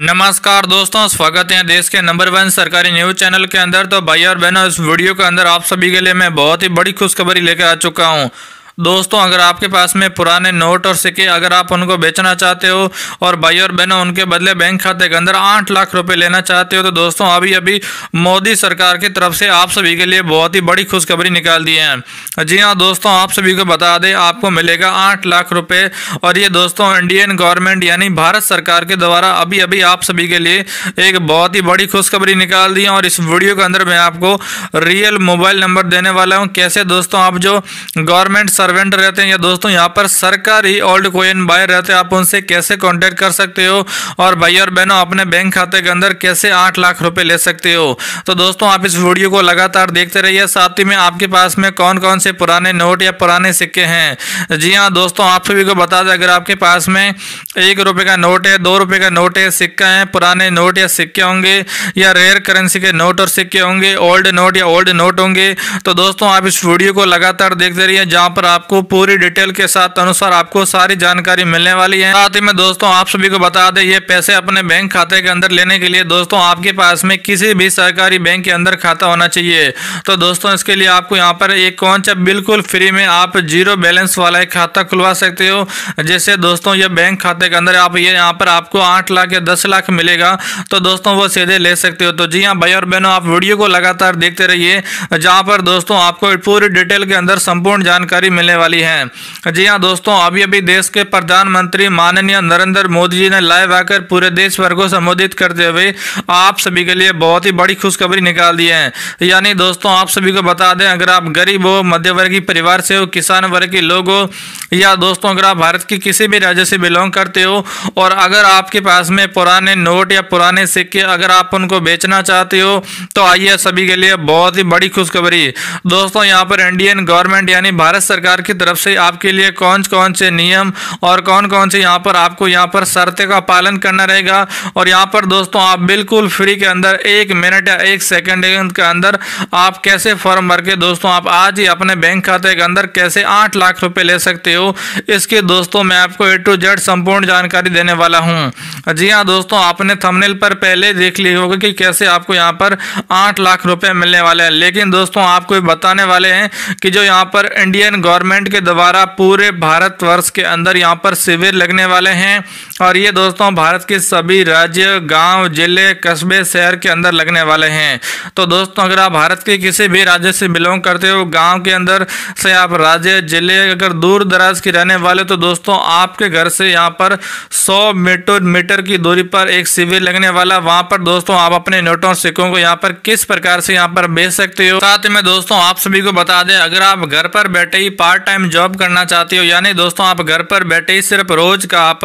नमस्कार दोस्तों, स्वागत है देश के नंबर वन सरकारी न्यूज़ चैनल के अंदर। तो भाई और बहनों, इस वीडियो के अंदर आप सभी के लिए मैं बहुत ही बड़ी खुशखबरी लेकर आ चुका हूँ। दोस्तों, अगर आपके पास में पुराने नोट और सिक्के अगर आप उनको बेचना चाहते हो और भाई और बहनों, उनके बदले बैंक खाते के अंदर आठ लाख रुपए लेना चाहते हो तो दोस्तों, अभी अभी मोदी सरकार की तरफ़ से आप सभी के लिए बहुत ही बड़ी खुशखबरी निकाल दी है। जी हाँ दोस्तों, आप सभी को बता दें, आपको मिलेगा आठ लाख रुपये और ये दोस्तों इंडियन गवर्नमेंट यानी भारत सरकार के द्वारा अभी अभी आप सभी के लिए एक बहुत ही बड़ी खुशखबरी निकाल दी है। और इस वीडियो के अंदर मैं आपको रियल मोबाइल नंबर देने वाला हूँ। कैसे दोस्तों, आप जो गवर्नमेंट सर्वेंट रहते हैं। या दोस्तों, यहाँ पर सरकारी ओल्ड कोइन बाय रहते हैं। आप उनसे कैसे कांटेक्ट कर सकते हो? और भाई और बहनों, अपने बैंक खाते के अंदर कैसे आठ लाख रुपए ले सकते हो? तो दोस्तों, आप इस वीडियो को लगातार देखते रहिए। साथ ही में आपके पास में कौन कौन से पुराने नोट या पुराने सिक्के हैं? जी हाँ दोस्तों, आप सभी को बता दें, अगर आपके पास में एक रुपये का नोट है, दो रुपये का नोट है, सिक्का है, पुराने नोट या सिक्के होंगे, या रेयर करेंसी के नोट और सिक्के होंगे ओल्ड नोट या ओल्ड नोट होंगे तो दोस्तों, आप इस वीडियो को लगातार देखते रहिए, जहाँ पर आपको पूरी डिटेल के साथ अनुसार आपको सारी जानकारी मिलने वाली है। साथ ही में दोस्तों, आप सभी को बता दें, ये पैसे अपने बैंक खाते के अंदर लेने के लिए दोस्तों, आपके पास में किसी भी सरकारी बैंक के अंदर खाता होना चाहिए। तो दोस्तों, इसके लिए आपको यहाँ पर एक कौन सा बिल्कुल फ्री में आप ज़ीरो बैलेंस वाला एक खाता खुलवा सकते हो जैसे दोस्तों, ये बैंक खाते के अंदर आप ये यहाँ पर आपको आठ लाख या दस लाख मिलेगा। तो दोस्तों, वो सीधे ले सकते हो। तो जी हाँ भाई और बहनों, आप वीडियो को लगातार देखते रहिए, जहाँ पर दोस्तों, आपको पूरी डिटेल के अंदर संपूर्ण जानकारी मिलने वाली है। जी हाँ दोस्तों अभी अभी देश के प्रधानमंत्री माननीय नरेंद्र मोदी जी ने लाइव आकर पूरे देश भर को संबोधित करते हुए आप सभी के लिए बहुत ही बड़ी खुशखबरी निकाल दी है। यानी दोस्तों, आप सभी को बता दें, अगर आप गरीब हो मध्य वर्गीय परिवार से हो, किसान वर्ग के लोग हो, या दोस्तों, अगर आप भारत की किसी भी राज्य से बिलोंग करते हो, और अगर आपके पास में पुराने नोट या पुराने सिक्के अगर आप उनको बेचना चाहते हो तो आइए सभी के लिए बहुत ही बड़ी खुशखबरी। दोस्तों, यहाँ पर इंडियन गवर्नमेंट यानी भारत सरकार की तरफ़ से आपके लिए कौन कौन से नियम और कौन कौन से यहाँ पर आपको यहाँ पर शर्तें का पालन करना रहेगा? और यहाँ पर दोस्तों, आप बिल्कुल फ्री के अंदर एक मिनट या एक सेकेंड के अंदर आप कैसे फॉर्म भर के दोस्तों, आप आज ही अपने बैंक खाते के अंदर कैसे आठ लाख रुपए ले सकते हो? इसके दोस्तों, मैं आपको ए टू जेड संपूर्ण जानकारी देने वाला हूँ। जी हाँ दोस्तों, आपने थंबनेल पर पहले देख ली होगा कि कैसे आपको यहाँ पर आठ लाख रुपए मिलने वाले हैं। लेकिन दोस्तों आपको बताने वाले हैं कि जो यहाँ पर इंडियन गवर्नमेंट गवर्नमेंट के द्वारा पूरे भारतवर्ष के अंदर यहाँ पर शिविर लगने वाले हैं। और ये दोस्तों भारत के सभी राज्य, गाँव, ज़िले, कस्बे, शहर के अंदर लगने वाले हैं। तो दोस्तों, अगर आप भारत के किसी भी राज्य से बिलोंग करते हो, गाँव के अंदर से आप राज्य, ज़िले, अगर दूर दराज के रहने वाले तो दोस्तों आपके घर से यहाँ पर सौ मीटर मीटर की दूरी पर एक शिविर लगने वाला। वहाँ पर दोस्तों आप अपने नोटों सिक्कों को यहाँ पर किस प्रकार से यहाँ पर बेच सकते हो? साथ में दोस्तों आप सभी को बता दें, अगर आप घर पर बैठे ही पार्ट टाइम जॉब करना चाहती हो, यानी दोस्तों आप घर पर बैठे ही सिर्फ़ रोज का आप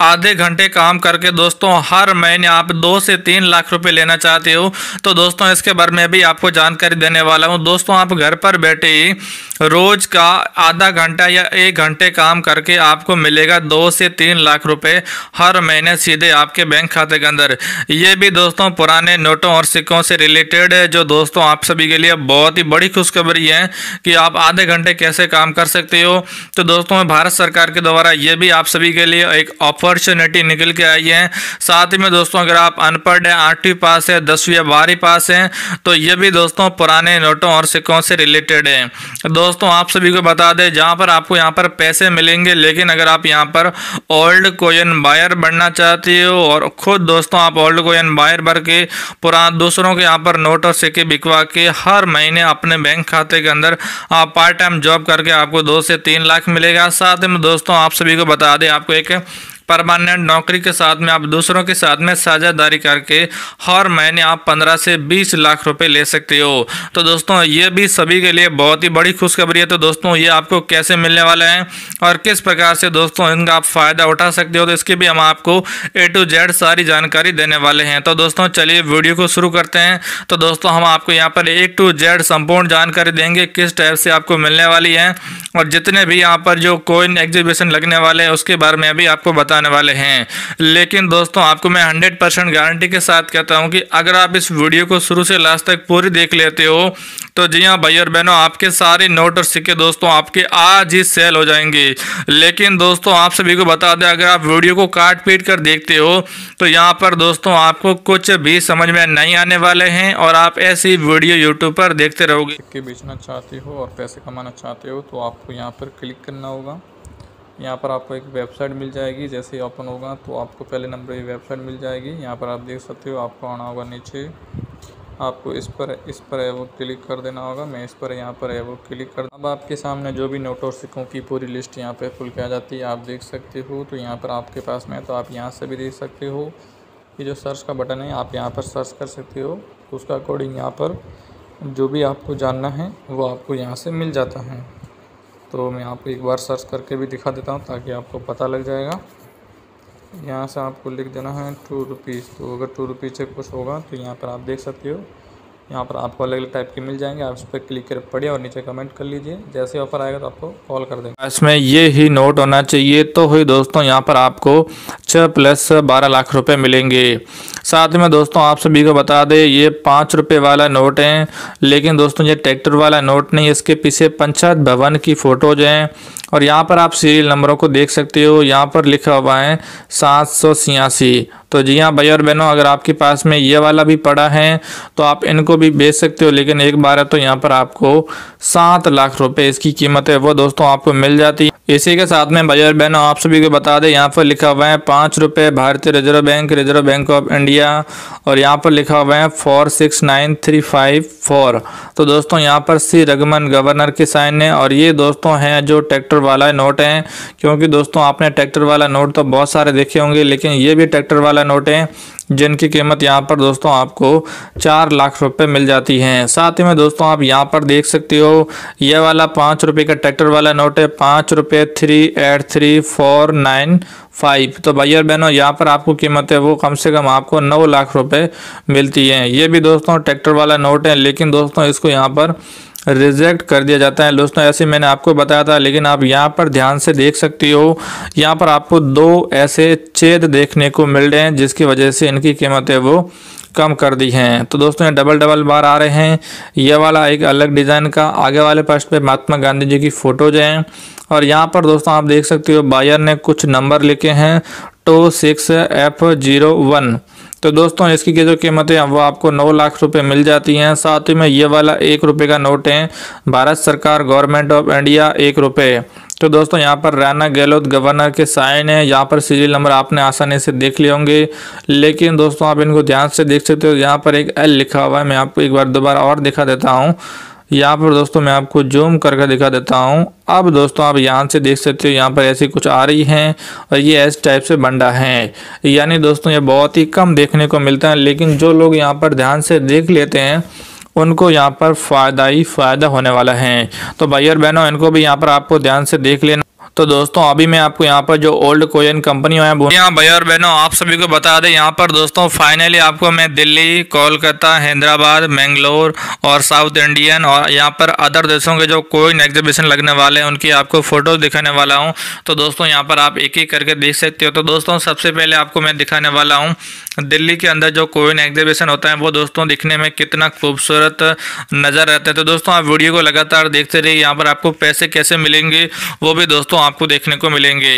आधे घंटे काम करके दोस्तों हर महीने आप दो से तीन लाख रुपए लेना चाहते हो तो दोस्तों इसके बारे में भी आपको जानकारी देने वाला हूँ। दोस्तों आप घर पर बैठे ही रोज का आधा घंटा या एक घंटे काम करके आपको मिलेगा दो से तीन लाख रुपए हर महीने सीधे आपके बैंक खाते के अंदर। ये भी दोस्तों पुराने नोटों और सिक्कों से रिलेटेड है, जो दोस्तों आप सभी के लिए बहुत ही बड़ी खुशखबरी है कि आप आधे घंटे कैसे काम कर सकते हो। तो दोस्तों भारत सरकार के द्वारा ये भी आप सभी के लिए एक अपॉर्चुनिटी निकल के आई है। साथ ही में दोस्तों, अगर आप अनपढ़ हैं, आठवीं पास है, दसवीं या बारहवीं पास हैं तो ये भी दोस्तों पुराने नोटों और सिक्कों से रिलेटेड है। दोस्तों, आप सभी को बता दें, जहाँ पर आपको यहाँ पर पैसे मिलेंगे, लेकिन अगर आप यहाँ पर ओल्ड कोयन बायर बनना चाहते हो और खुद दोस्तों आप ओल्ड कोयन बायर भर के पुरान दूसरों के यहाँ पर नोट और सिक्के बिकवा के हर महीने अपने बैंक खाते के अंदर आप पार्ट टाइम जॉब करके आपको दो से तीन लाख मिलेगा। साथ में दोस्तों, आप सभी को बता दें, आपको एक परमानेंट नौकरी के साथ में, आप दूसरों के साथ में साझेदारी करके हर महीने आप पंद्रह से बीस लाख रुपए ले सकते हो। तो दोस्तों, ये भी सभी के लिए बहुत ही बड़ी खुशखबरी है। तो दोस्तों, ये आपको कैसे मिलने वाले हैं और किस प्रकार से दोस्तों इनका आप फ़ायदा उठा सकते हो तो इसकी भी हम आपको ए टू जेड सारी जानकारी देने वाले हैं। तो दोस्तों, चलिए वीडियो को शुरू करते हैं। तो दोस्तों, हम आपको यहाँ पर ए टू जेड संपूर्ण जानकारी देंगे, किस टाइप से आपको मिलने वाली है और जितने भी यहाँ पर जो कोइन एग्जीबिशन लगने वाले हैं, उसके बारे में अभी आपको बता आने वाले हैं। लेकिन दोस्तों, आपको मैं हंड्रेड परसेंट गारंटी के साथ कहता हूँ कि अगर आप इस वीडियो को शुरू से लास्ट तक पूरी देख लेते हो तो जी हाँ भाई और बहनों, आपके सारे नोट और सिक्के दोस्तों, आपके आज ही सेल हो जाएँगे। लेकिन दोस्तों, आप सभी को बता दें, अगर आप वीडियो को काट पीट कर देखते हो तो यहाँ पर दोस्तों, आपको कुछ भी समझ में नहीं आने वाले हैं और आप ऐसी वीडियो यूट्यूब पर देखते रहोगे। सिक्के बेचना चाहते हो और पैसे कमाना चाहते हो तो आपको यहाँ पर क्लिक करना होगा। यहाँ पर आपको एक वेबसाइट मिल जाएगी, जैसे ही ओपन होगा तो आपको पहले नंबर की वेबसाइट मिल जाएगी। यहाँ पर आप देख सकते हो, आपको आना होगा नीचे। आपको इस पर इस पर है वो क्लिक कर देना होगा। मैं इस पर यहाँ पर है वो क्लिक कर, अब आपके सामने जो भी नोट और सिक्कों की पूरी लिस्ट यहाँ पे फुल किया जाती है, आप देख सकते हो। तो यहाँ पर आपके पास में तो आप यहाँ से भी देख सकते हो। ये जो सर्च का बटन है, आप यहाँ पर सर्च कर सकते हो। उसका अकॉर्डिंग यहाँ पर जो भी आपको जानना है, वो आपको यहाँ से मिल जाता है। तो मैं आपको एक बार सर्च करके भी दिखा देता हूँ ताकि आपको पता लग जाएगा। यहाँ से आपको लिख देना है टू रुपीज़ तो अगर टू रुपीज़ से कुछ होगा तो यहाँ पर आप देख सकते हो। यहाँ पर आपको अलग अलग टाइप के मिल जाएँगे। आप उस पर क्लिक कर पढ़िए और नीचे कमेंट कर लीजिए। जैसे ऑफ़र आएगा तो आपको कॉल कर देंगे। इसमें ये ही नोट होना चाहिए। तो हुई दोस्तों, यहाँ पर आपको छः प्लस बारह लाख रुपए मिलेंगे। साथ में दोस्तों, आप सभी को बता दें, ये पाँच रुपये वाला नोट है। लेकिन दोस्तों, ये ट्रैक्टर वाला नोट नहीं, इसके पीछे पंचायत भवन की फ़ोटोज हैं। और यहाँ पर आप सीरियल नंबरों को देख सकते हो। यहाँ पर लिखा हुआ है सात सौ छियासी। तो जी हाँ भाई और बहनों, अगर आपके पास में ये वाला भी पड़ा है तो आप इनको भी बेच सकते हो, लेकिन एक बार है तो यहाँ पर आपको सात लाख रुपए इसकी कीमत है। वो दोस्तों आपको मिल जाती है। इसी के साथ में भाई और बहनों, आप सभी को बता दें, यहाँ पर लिखा हुआ है पाँच रुपये भारतीय reserve bank reserve bank of India, और यहाँ पर लिखा हुआ है four six nine three five four. तो दोस्तों, यहाँ पर सी रगमन गवर्नर के साइन है, और ये दोस्तों हैं जो ट्रैक्टर वाला नोट है, क्योंकि दोस्तों आपने ट्रैक्टर वाला नोट तो बहुत सारे देखे होंगे, लेकिन ये भी ट्रैक्टर वाला नोट है, जिनकी कीमत यहाँ पर दोस्तों आपको चार लाख रुपए मिल जाती हैं। साथ ही में दोस्तों, आप यहाँ पर देख सकते हो, ये वाला पाँच रुपये का ट्रैक्टर वाला नोट है, पाँच रुपये three eight three four nine five तो और बहनों यहाँ पर आपको कीमत है वो कम से कम आपको नौ लाख रुपए मिलती है ये भी दोस्तों ट्रैक्टर वाला नोट है लेकिन दोस्तों इसको यहाँ पर रिजेक्ट कर दिया जाता है दोस्तों ऐसे मैंने आपको बताया था लेकिन आप यहाँ पर ध्यान से देख सकती हो यहाँ पर आपको दो ऐसे छेद देखने को मिल रहे हैं जिसकी वजह से इनकी कीमत है वो कम कर दी हैं। तो दोस्तों, ये डबल डबल बार आ रहे हैं। ये वाला एक अलग डिज़ाइन का आगे वाले पृष्ठ पे महात्मा गांधी जी की फ़ोटोज हैं। और यहाँ पर दोस्तों, आप देख सकते हो बायर ने कुछ नंबर लिखे हैं two six F zero one तो दोस्तों, इसकी की जो कीमत है, वो आपको नौ लाख रुपए मिल जाती हैं। साथ ही में ये वाला एक रुपये का नोट है, भारत सरकार गवर्नमेंट ऑफ़ इंडिया एक रुपये तो दोस्तों, यहाँ पर राना गहलोत गवर्नर के साइन है। यहाँ पर सीरियल नंबर आपने आसानी से देख लिए होंगे। लेकिन दोस्तों, आप इनको ध्यान से देख सकते हो। यहाँ पर एक एल लिखा हुआ है। मैं आपको एक बार दोबारा और दिखा देता हूँ। यहाँ पर दोस्तों, मैं आपको जूम करके दिखा देता हूँ। अब दोस्तों, आप यहाँ से देख सकते हो, यहाँ पर ऐसी कुछ आ रही हैं और ये इस टाइप से बंडा है। यानी दोस्तों, ये बहुत ही कम देखने को मिलता है। लेकिन जो लोग यहाँ पर ध्यान से देख लेते हैं उनको यहाँ पर फ़ायदा ही फ़ायदा होने वाला है। तो भाई और बहनों, इनको भी यहाँ पर आपको ध्यान से देख लेना। तो दोस्तों, अभी मैं आपको यहाँ पर जो ओल्ड कोयन कंपनी है यहाँ भैया और बहनों, आप सभी को बता दें, यहाँ पर दोस्तों फाइनली आपको मैं दिल्ली, कोलकाता, हैदराबाद, मैंगलोर और साउथ इंडियन और यहाँ पर अदर देशों के जो कोइन एग्जीबिशन लगने वाले हैं, उनकी आपको फ़ोटोज़ दिखाने वाला हूँ। तो दोस्तों, यहाँ पर आप एक एक करके देख सकते हो। तो दोस्तों, सबसे पहले आपको मैं दिखाने वाला हूँ, दिल्ली के अंदर जो कोइन एग्जीबिशन होता है, वो दोस्तों दिखने में कितना खूबसूरत नज़र रहता है। तो दोस्तों, आप वीडियो को लगातार देखते रहिए, यहाँ पर आपको पैसे कैसे मिलेंगे, वो भी दोस्तों आपको देखने को मिलेंगे।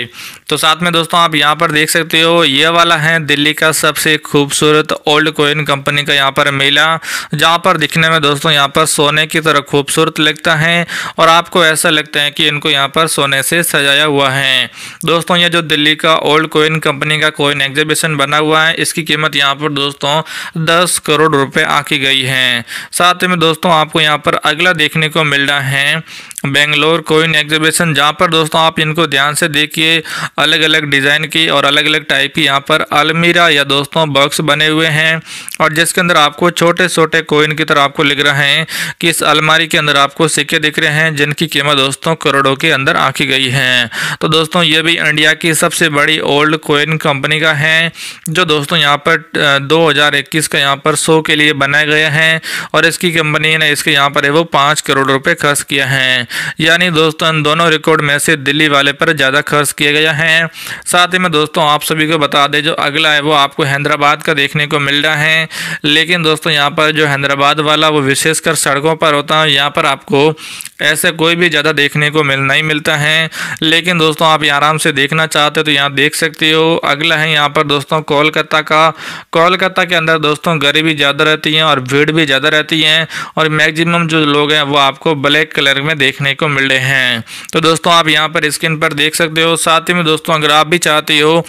तो साथ में दोस्तों, आप यहाँ पर देख सकते हो, ये वाला है दिल्ली का सबसे खूबसूरत ओल्ड कोइन कंपनी का यहाँ पर मेला, जहाँ पर दिखने में दोस्तों यहाँ पर सोने की तरह खूबसूरत लगता है और आपको ऐसा लगता है कि इनको यहाँ पर सोने से सजाया हुआ है। दोस्तों, ये जो दिल्ली का ओल्ड कोइन कंपनी का कोइन एग्जीबिशन बना हुआ है, इसकी कीमत यहाँ पर दोस्तों दस करोड़ रुपए आकी गई है। साथ में दोस्तों, आपको यहाँ पर अगला देखने को मिल रहा है बेंगलोर कोइन एग्जीबिशन जहाँ पर दोस्तों आप इनको ध्यान से देखिए अलग अलग डिज़ाइन की और अलग अलग टाइप की यहाँ पर अलमीरा या दोस्तों बॉक्स बने हुए हैं। और जिसके अंदर आपको छोटे छोटे कोइन की तरह आपको लिख रहे हैं कि इस अलमारी के अंदर आपको सिक्के दिख रहे हैं, जिनकी कीमत दोस्तों करोड़ों के अंदर आकी गई है। तो दोस्तों ये भी इंडिया की सबसे बड़ी ओल्ड कोइन कंपनी का है, जो दोस्तों यहाँ पर दो हज़ार इक्कीस का यहाँ पर शो के लिए बनाए गए हैं। और इसकी कंपनी ने इसके यहाँ पर, है वो पाँच करोड़ रुपये खर्च किया है। यानी दोस्तों, इन दोनों रिकॉर्ड में से दिल्ली वाले पर ज़्यादा खर्च किया गया है। साथ ही में दोस्तों, आप सभी को बता दें, जो अगला है, वो आपको हैदराबाद का देखने को मिल रहा है। लेकिन दोस्तों, यहाँ पर जो हैदराबाद वाला, वो विशेषकर सड़कों पर होता है, यहाँ पर आपको ऐसे कोई भी ज़्यादा देखने को मिल, नहीं मिलता है। लेकिन दोस्तों, आप आराम से देखना चाहते हो तो यहाँ देख सकते हो, अगला है यहाँ पर दोस्तों, कोलकाता का। कोलकाता के अंदर दोस्तों, गरीबी ज़्यादा रहती है और भीड़ भी ज़्यादा रहती है और मैक्सिमम जो लोग हैं, वो आपको ब्लैक कलर में देखने को मिले हैं। तो दोस्तों, आप यहाँ पर स्क्रीन पर देख सकते हो। साथ ही में दोस्तों, अगर आप भी चाहते हो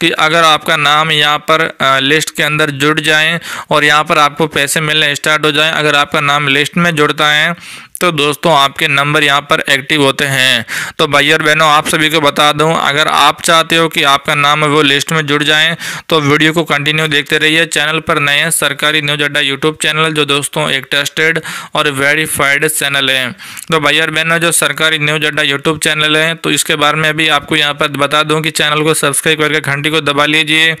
कि अगर आपका नाम यहाँ पर लिस्ट के अंदर जुड़ जाए और यहाँ पर आपको पैसे मिलने स्टार्ट हो जाए, अगर आपका नाम लिस्ट में जुड़ता है तो दोस्तों, आपके नंबर यहाँ पर एक्टिव होते हैं। तो भाई और बहनों, आप सभी को बता दूँ, अगर आप चाहते हो कि आपका नाम वो लिस्ट में जुड़ जाए तो वीडियो को कंटिन्यू देखते रहिए। चैनल पर नए सरकारी न्यूज़ अड्डा यूट्यूब चैनल जो दोस्तों एक टेस्टेड और वेरीफाइड चैनल है। तो भाई और बहनों, जो सरकारी न्यूज़ अड्डा यूट्यूब चैनल है तो इसके बारे में भी आपको यहाँ पर बता दूँ कि चैनल को सब्सक्राइब करके घंटी को दबा लीजिए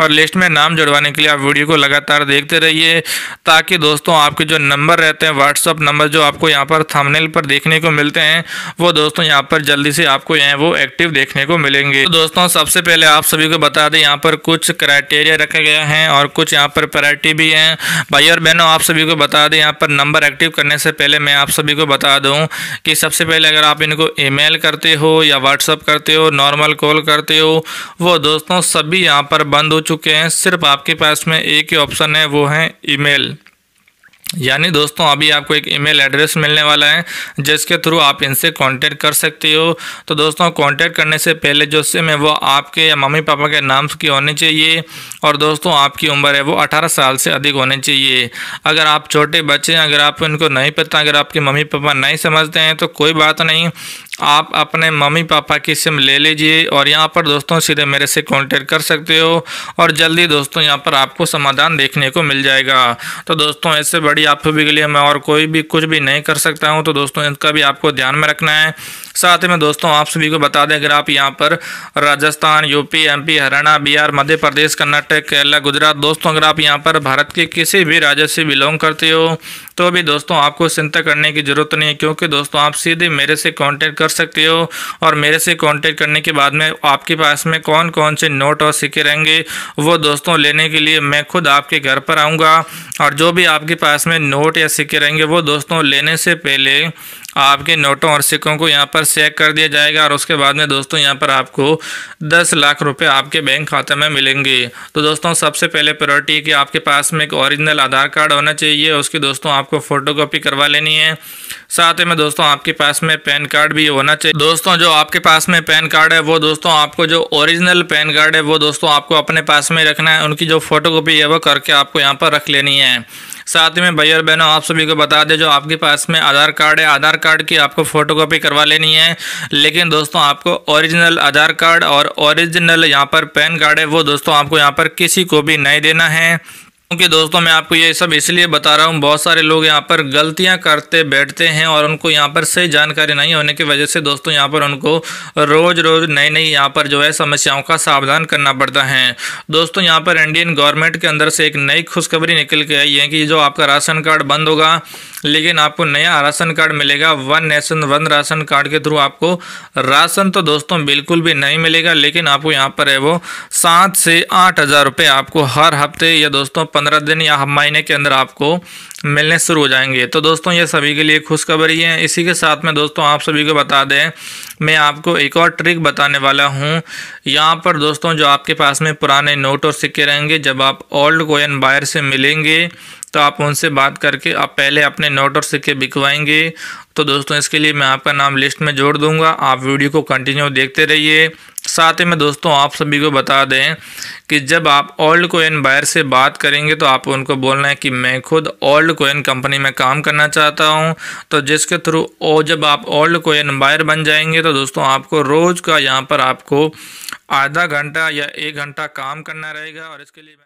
और लिस्ट में नाम जुड़वाने के लिए आप वीडियो को लगातार देखते रहिए, ताकि दोस्तों, आपके जो नंबर रहते हैं व्हाट्सअप नंबर जो आपको यहाँ पर थंबनेल पर देखने को मिलते हैं। वो दोस्तों यहाँ पर जल्दी से आपको यहाँ वो एक्टिव देखने को मिलेंगे। तो दोस्तों, सबसे पहले आप सभी को बता दें, यहाँ पर कुछ क्राइटेरिया रखा गया है और कुछ यहाँ पर प्रायोरिटी भी है। भाई और बहनों, आप सभी को बता दें, यहाँ पर नंबर एक्टिव करने से पहले मैं आप सभी को बता दूँ कि सबसे पहले अगर आप इनको ईमेल करते हो या व्हाट्सअप करते हो नॉर्मल कॉल करते हो, वो दोस्तों सभी यहाँ पर बंद हो चुके हैं। सिर्फ़ आपके पास में एक ही ऑप्शन है, वो है ईमेल यानी दोस्तों, अभी आपको एक ईमेल एड्रेस मिलने वाला है, जिसके थ्रू आप इनसे कांटेक्ट कर सकते हो। तो दोस्तों कांटेक्ट करने से पहले जो सिम है, वो आपके या मम्मी पापा के नाम की होनी चाहिए, और दोस्तों, आपकी उम्र है वो 18 साल से अधिक होनी चाहिए। अगर आप छोटे बच्चे हैं, अगर आप इनको नहीं पता, अगर आपके मम्मी पापा नहीं समझते हैं तो कोई बात नहीं, आप अपने मम्मी पापा की सिम ले लीजिए, और यहाँ पर दोस्तों, सीधे मेरे से कांटेक्ट कर सकते हो, और जल्दी दोस्तों, यहाँ पर आपको समाधान देखने को मिल जाएगा। तो दोस्तों ऐसे बड़ी आप सभी के लिए मैं और कोई भी कुछ भी नहीं कर सकता हूँ तो दोस्तों, इनका भी आपको ध्यान में रखना है। साथ में दोस्तों, आप सभी को बता दें, अगर आप यहाँ पर राजस्थान, यूपी, एमपी, हरियाणा, बिहार, मध्य प्रदेश, कर्नाटक, केरला, गुजरात, दोस्तों, अगर आप यहाँ पर भारत के किसी भी राज्य से बिलोंग करते हो तो अभी दोस्तों, आपको चिंता करने की ज़रूरत नहीं है, क्योंकि दोस्तों, आप सीधे मेरे से कांटेक्ट कर सकते हो और मेरे से कांटेक्ट करने के बाद में आपके पास में कौन कौन से नोट और सिक्के रहेंगे, वो दोस्तों लेने के लिए मैं खुद आपके घर पर आऊँगा। और जो भी आपके पास में नोट या सिक्के रहेंगे, वो दोस्तों लेने से पहले आपके नोटों और सिक्कों को यहाँ पर चेक कर दिया जाएगा और उसके बाद में दोस्तों यहाँ पर आपको 10 लाख रुपये आपके बैंक खाते में मिलेंगे। तो दोस्तों, सबसे पहले प्रायोरिटी कि आपके पास में एक ओरिजिनल आधार कार्ड होना चाहिए, उसकी दोस्तों आपको फ़ोटोकॉपी करवा लेनी है। साथ ही में दोस्तों, आपके पास में पैन कार्ड भी होना चाहिए। दोस्तों, जो आपके पास में पैन कार्ड है, वो दोस्तों आपको जो ओरिजिनल पैन कार्ड है, वो दोस्तों आपको अपने पास में रखना है। उनकी जो फोटोकॉपी है, वो करके आपको यहाँ पर रख लेनी है। साथ में भैया बहनों, आप सभी को बता दें, जो आपके पास में आधार कार्ड है, आधार कार्ड की आपको फोटोकॉपी करवा लेनी है। लेकिन दोस्तों, आपको ओरिजिनल आधार कार्ड और ओरिजिनल यहाँ पर पैन कार्ड है, वो दोस्तों, आपको यहाँ पर किसी को भी नहीं देना है। क्योंकि दोस्तों, मैं आपको ये सब इसलिए बता रहा हूँ, बहुत सारे लोग यहाँ पर गलतियाँ करते बैठते हैं और उनको यहाँ पर सही जानकारी नहीं होने की वजह से दोस्तों यहाँ पर उनको रोज़ रोज़ नई नई यहाँ पर जो है समस्याओं का सावधान करना पड़ता है। दोस्तों, यहाँ पर इंडियन गवर्नमेंट के अंदर से एक नई खुशखबरी निकल के आई है कि जो आपका राशन कार्ड बंद होगा, लेकिन आपको नया राशन कार्ड मिलेगा one nation one ration card के थ्रू आपको राशन तो दोस्तों बिल्कुल भी नहीं मिलेगा, लेकिन आपको यहाँ पर है वो सात से आठ हज़ार रुपये आपको हर हफ़्ते या दोस्तों पंद्रह दिन या महीने के अंदर आपको मिलने शुरू हो जाएँगे। तो दोस्तों, ये सभी के लिए खुशखबरी है। इसी के साथ में दोस्तों, आप सभी को बता दें, मैं आपको एक और ट्रिक बताने वाला हूँ। यहाँ पर दोस्तों, जो आपके पास में पुराने नोट और सिक्के रहेंगे, जब आप ओल्ड कोयन बायर से मिलेंगे तो आप उनसे बात करके आप पहले अपने नोट और सिक्के बिकवाएँगे। तो दोस्तों, इसके लिए मैं आपका नाम लिस्ट में जोड़ दूँगा। आप वीडियो को कंटिन्यू देखते रहिए। साथ ही में दोस्तों आप सभी को बता दें कि जब आप ओल्ड कोइन बायर से बात करेंगे तो आप उनको बोलना है कि मैं खुद ओल्ड कोइन कंपनी में काम करना चाहता हूँ। तो जिसके थ्रू ओ जब आप ओल्ड कोइन बायर बन जाएँगे तो दोस्तों आपको रोज़ का यहाँ पर आपको आधा घंटा या एक घंटा काम करना रहेगा और इसके लिए